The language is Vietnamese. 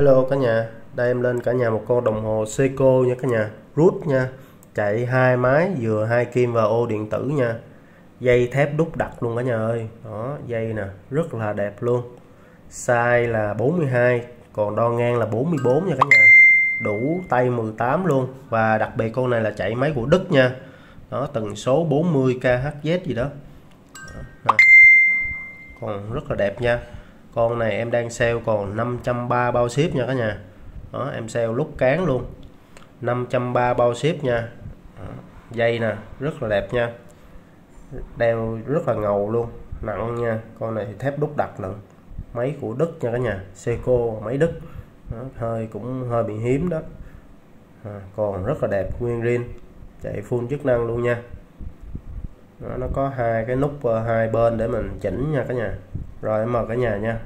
Hello cả nhà, đây em lên cả nhà một con đồng hồ Seiko nha cả nhà, rút nha, chạy hai máy vừa hai kim và ô điện tử nha, dây thép đúc đặt luôn cả nhà ơi, đó dây nè, rất là đẹp luôn, size là 42, còn đo ngang là 44 nha cả nhà, đủ tay 18 luôn. Và đặc biệt con này là chạy máy của Đức nha, đó tần số 40 kHz gì đó, đó còn rất là đẹp nha con này em đang sale còn 530 bao ship nha cả nhà. Đó em sale lúc cán luôn. 530 bao ship nha. Dây nè rất là đẹp nha. Đeo rất là ngầu luôn nặng nha. Con này thì thép đúc đặc lận. Máy của Đức nha cả nhà Seiko máy Đức. Đó, hơi cũng hơi bị hiếm đó. À, còn rất là đẹp nguyên rin chạy full chức năng luôn nha đó, nó có hai cái nút ờ, hai bên để mình chỉnh nha cả nhà. Rồi em mời cả nhà nha.